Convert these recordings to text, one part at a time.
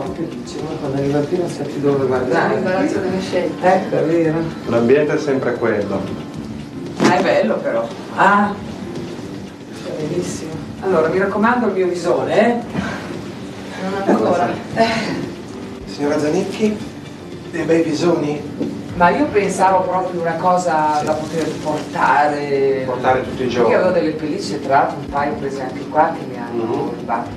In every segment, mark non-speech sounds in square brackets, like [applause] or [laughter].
proprio che dice, uno quando arriva qui non sa più dove guardare. L'imbarazzo delle scelte. Ecco, è vero. L'ambiente è sempre quello. Ah, è bello però. Ah, è bellissimo. Allora, mi raccomando il mio visone, eh? Non ancora. Signora Zanicchi, dei bei visoni? Ma io pensavo proprio una cosa da poter portare. Portare tutti i giorni. Io avevo delle pellicce, tra l'altro un paio prese anche qua che mi hanno Mhm. rubato.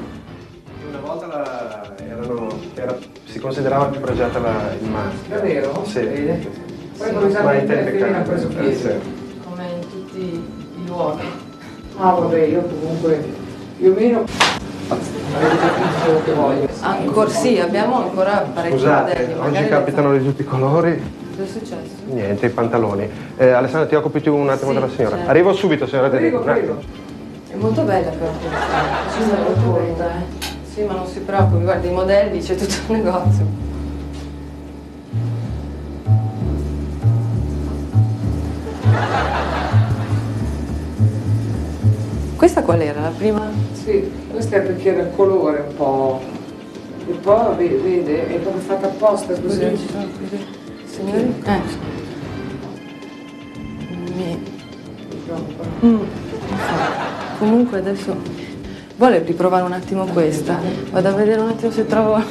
Una volta la- erano- era- si considerava più pregiata la, il maschio. Davvero? Sì. Vede? sì, sì. Poi le femmine hanno cambiano, preso piede. sì. Come in tutti i luoghi. Ah vabbè, io comunque più o meno avete capito quello che voglio. Ancora sì, abbiamo ancora parecchi Scusate, modelli. oggi capitano di tutti i colori. Cosa è successo? Niente, i pantaloni. Eh, Alessandra, ti occupi tu un attimo Sì, della signora. certo. Arrivo subito, signora Tedesco. prego. È molto bella però questa. Ci sta molto bella, eh. Sì, ma non si preoccupi, guarda, i modelli c'è tutto il negozio. Questa qual era? La prima? Sì, questo è perché era il colore un po'. E poi vede, è proprio fatta apposta Così signori? Eh. Mi- Mm. Comunque adesso vuole riprovare un attimo questa. Vado a vedere un attimo se trovo.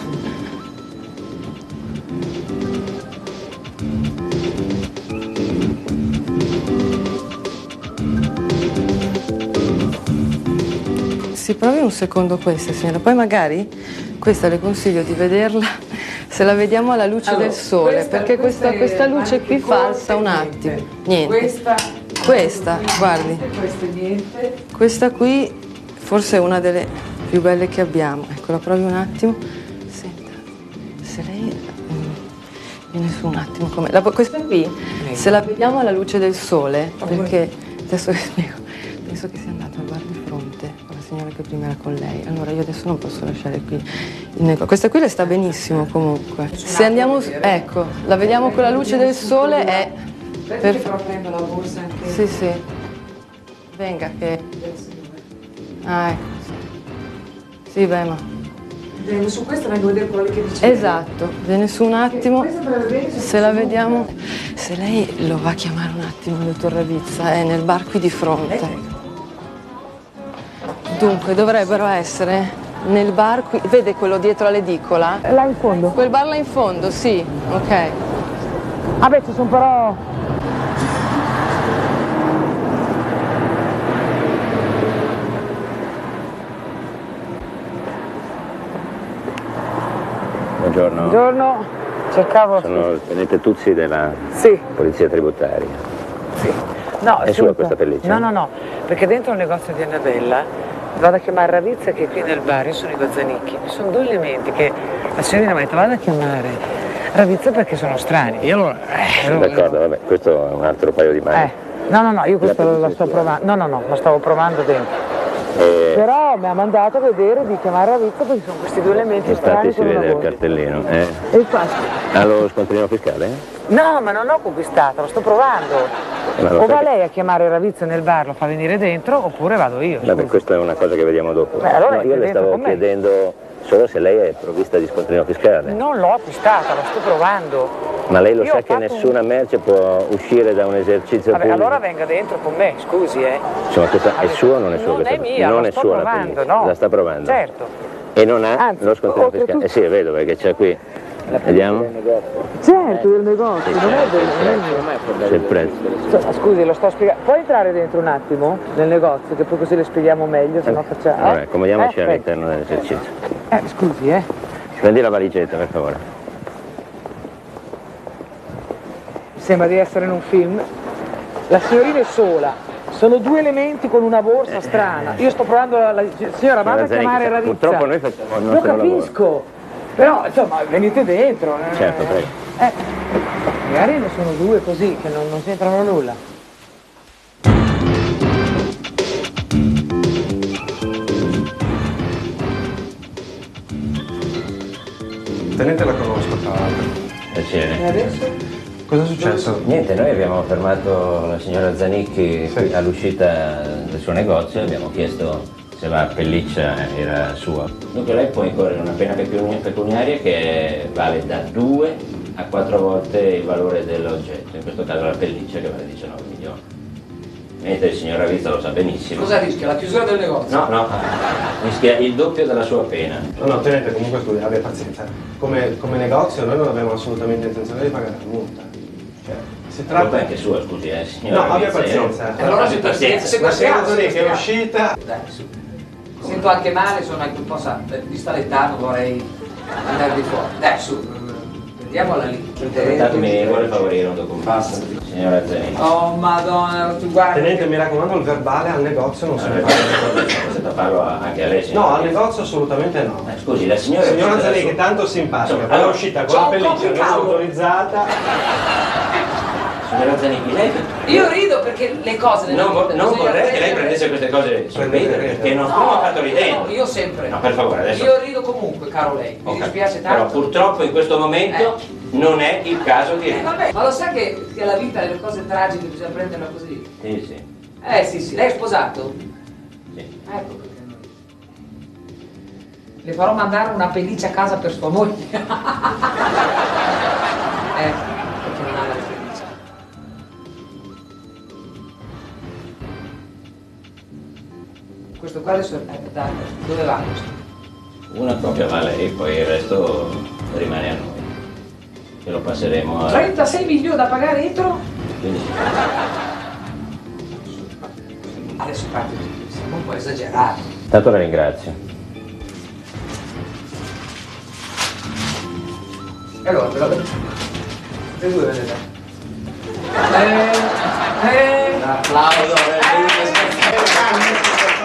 Si provi un secondo questa signora, poi magari questa le consiglio di vederla se la vediamo alla luce Allora, del sole, questa- perché questa, è questa luce qui falsa un attimo. Niente. Questa. Questa, guardi. Questa. Questa qui forse è una delle più belle che abbiamo. Ecco, la provi un attimo. Senta, se lei mm, viene su un attimo come. la- questa qui, se la vediamo alla luce del sole, perché adesso [laughs] vi spiego, penso che sia andato al bar di fronte con la signora che prima era con lei. Allora io adesso non posso lasciare qui il negozio. Questa qui le sta benissimo comunque. Se andiamo, ecco, la vediamo con la luce del sole è. Perfetto. però prendo la borsa anche. Sì, sì. Venga che. Ah, ecco. Sì, sì beh, ma. Vengo su questa vengo a vedere quello che dice. Esatto, viene su un attimo. Bene Se la vediamo. Se lei lo va a chiamare un attimo, il dottor Ravizza, è nel bar qui di fronte. Dunque, dovrebbero essere nel bar qui. Vede quello dietro all'edicola? Là in fondo. Quel bar là in fondo, sì, ok. Vabbè, ci sono però... Buongiorno, Buongiorno, cercavo... sono il tenente Tuzzi della Sì, Polizia Tributaria. sì. No, È sua questa pelliccia? No, no, no, perché dentro il negozio di Annabella vado a chiamare Ravizza che è qui nel bar, io sono i Bazzanicchi. Sono due elementi che la signorina mi ha detto vado a chiamare Ravizza perché sono strani. E allora... eh, allora- D'accordo, vabbè, questo è un altro paio di mani. Eh, no, no, no, io questo lo, sto provando. No, no, no, lo stavo provando dentro. E Però mi ha mandato a vedere di chiamare Ravizza perché sono questi due elementi infatti strani si con una vede il cartellino. Eh? E infatti... Ha lo scontrino fiscale? No, ma non ho conquistato, lo sto provando. Eh, lo O va lei a chiamare Ravizza nel bar, lo fa venire dentro, oppure vado io. Vabbè, questa è una cosa che vediamo dopo. Beh, allora No, io le stavo chiedendo solo se lei è provvista di scontrino fiscale. Non l'ho acquistata, lo sto provando. Ma lei lo Io sa che nessuna merce può uscire da un esercizio Vabbè, pubblico? allora venga dentro con me, scusi, eh. Insomma, questa è Vabbè, sua o non è sua? Non è mia, non la è sto sua la provando, pelliccia? no. La sta provando? Certo. E non ha Anzi, lo scontrino fiscale? Eh sì, vedo perché c'è qui. Vediamo? Certo, del negozio, non è è mio. C'è il prezzo. Scusi, lo sto spiegando. Puoi entrare dentro un attimo nel negozio, che poi così le spieghiamo meglio, se no facciamo. Vabbè, accomodiamoci Eh, all'interno dell'esercizio. Eh, scusi, eh. Prendi la valigetta, per favore. Sembra di essere in un film. La signorina è sola. Sono due elementi con una borsa strana. Io sto provando la, la- signora, vada a chiamare Zanicchi, Ravizza. Purtroppo noi facciamo il Lo nostro lavoro. Però, insomma, venite dentro. eh. Certo, prego. Eh, magari ne sono due così, che non, non c'entrano nulla. Tenente la conosco tra l'altro. Piacere. E adesso? Cosa è successo? Niente, noi abbiamo fermato la signora Zanicchi Sì. all'uscita del suo negozio e abbiamo chiesto se la pelliccia era sua. Dunque lei può incorrere una pena pecuni- pecuniaria che vale da 2 a 4 volte il valore dell'oggetto, in questo caso la pelliccia che vale 19 milioni. Mentre il signor Ravizza lo sa benissimo. Cosa rischia? La chiusura del negozio? No, no, rischia il doppio della sua pena. No, no, tenente, comunque scusi, abbia pazienza. Come, come negozio noi non abbiamo assolutamente intenzione di pagare la multa. Cioè, si La colpa è tratta... anche sua, scusi, eh, signor No, abbia Ravizza, io- pazienza. E allora Abbia se pazienza. se La che è uscita... Dai, su. Sento anche male, sono anche un po' sa- distalettato, vorrei andare di fuori. Dai, su, vediamola lì. Intanto mi vuole favorire un documento. Signora Zanini. Oh madonna, tu guarda. Tenente, mi raccomando, il verbale al negozio non se ne parla. Potete farlo anche a lei, signor No, al negozio assolutamente no. Eh, Scusi, la signora... Signora Zanetti, che tanto simpatica, poi è uscita con la pelliccia non autorizzata. [laughs] Signora Zanetti, lei... Io rido perché le cose nella Non, vo- non vorrei che lei prendesse queste cose sul ridere. perché non No, sono affatto io, ridendo. io sempre. No, per favore, adesso... Io rido comunque, caro lei. Mi Ok, dispiace Però tanto. purtroppo in questo momento non è il caso di Eh, vabbè, ma lo sa che, che la vita e le cose tragiche bisogna prenderla così? Sì, sì, Eh sì, sì. Lei è sposato? sì. Ecco perché non Le farò mandare una pelliccia a casa per sua moglie. [laughs] eh, Questo qua adesso è da, dove va questo? Una copia va a lei, poi il resto rimane a noi. E lo passeremo a... 36 milioni da pagare entro? Adesso parte, siamo un po' esagerati. Tanto la ringrazio. E allora, ve la vedo. Tutte e due vedete. Eh, eh. Applauso, Eh,